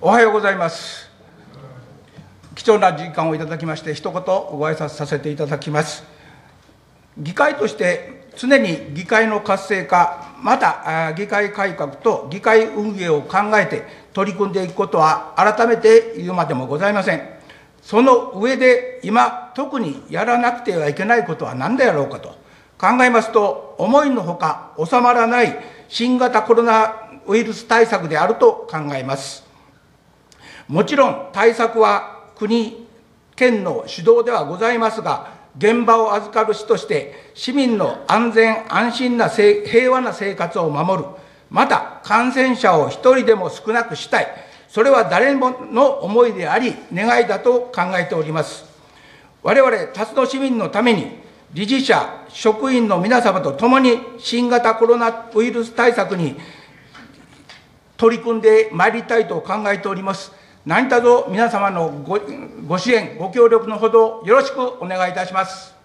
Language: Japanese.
おはようございます。貴重な時間をいただきまして、一言ご挨拶させていただきます。議会として常に議会の活性化、また議会改革と議会運営を考えて取り組んでいくことは改めて言うまでもございません。その上で今、特にやらなくてはいけないことは何であろうかと考えますと、思いのほか収まらない新型コロナウイルス対策であると考えます。もちろん対策は国、県の主導ではございますが、現場を預かる市として、市民の安全・安心な平和な生活を守る、また感染者を一人でも少なくしたい、それは誰もの思いであり、願いだと考えております。我々、辰野市民のために、理事者、職員の皆様と共に新型コロナウイルス対策に取り組んでまいりたいと考えております。何卒皆様のごご支援、ご協力のほどよろしくお願いいたします。